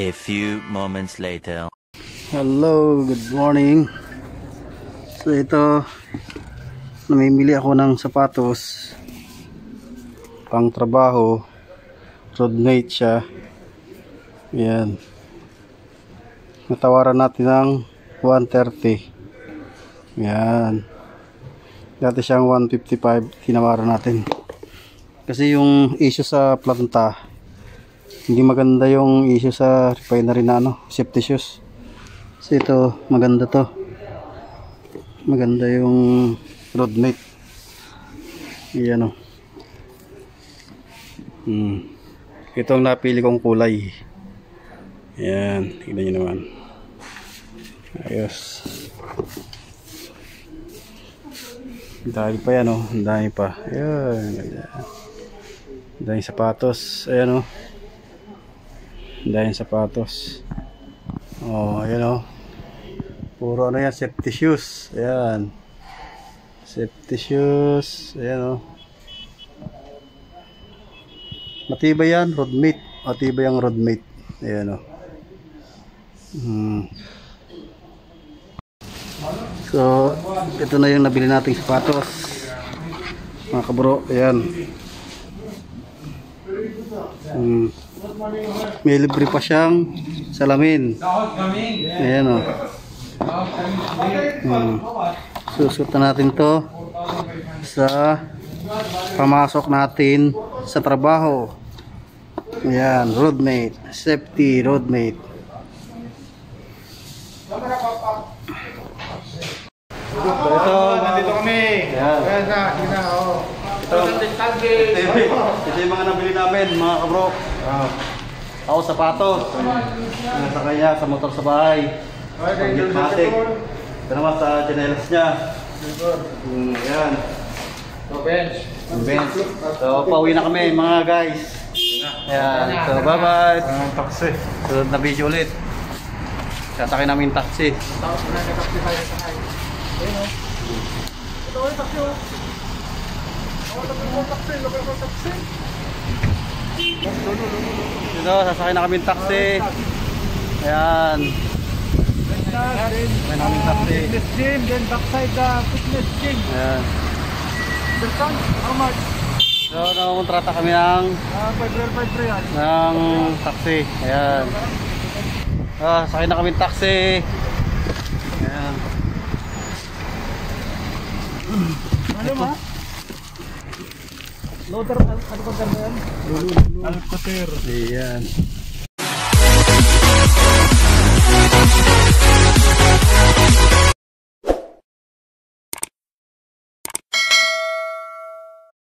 A few moments later. Hello, good morning. So ito, namimili ako ng sapatos pang trabaho. Roadmate siya. Yan. Natawaran natin ng 130. Yan. Dati siyang 155, tinawaran natin. Kasi yung issue sa planta, hindi maganda yung issue sa refinery na ano, safety shoes. So ito, maganda to. Maganda yung roadmate. Iyan o. Hmm. Ito ang napili kong kulay. Ayan, tignan nyo naman. Ayos. Dami pa yan o. Ang dami pa. Ang dami sapatos. Ayan o. Dami sapatos. Oh, ayan o. Puro ano yan, safety shoes. Ayan. Safety shoes. Ayan o. Matibay yan, roadmate. Matibay ang roadmate. Ayan o. Hmm. So, ito na yung nabili nating sapatos. Mga kabro, ayan. Hmm. May libre pa siyang salamin. Ayan o. Hmm. Susot na natin to sa pamasok natin sa trabaho. Ayan, roadmate. Safety roadmate. Ito, Nandito kami. Ayan. Ayan na, yun na, oh. Ito, ito, ito yung mga nabili namin, mga kabro. Ah. Ako sapatos. Sa kanya, sa motor sa bahay. Pagkitmatic. Ito naman sa chinelas niya. Hmm, ayan. Bench. Yung bench. So, pauwi na kami mga guys. Ayan. So, bye-bye. Ang taxi. Sunod na video ulit. Sasakay namin yung taxi. Tapos na nagkakapsi tayo sa highway. Ayun, oh. Ito yung taxi, oh. Oh, taxi mo, taxi. Lokal ko taxi. Dito, sasakay na kami yung taxi. Ayan. Then, namin taxi. Fitness gym, then backside the fitness gym. Ayan. Berkan, how much? So, nakontrata kami ng Ah, 5 real, 5 real. ng taxi. Ayan. Ah, sakay na kami ng taxi. Ayan. Ano mo? Loader, ano ba ganda yan? Alcater. Ayan.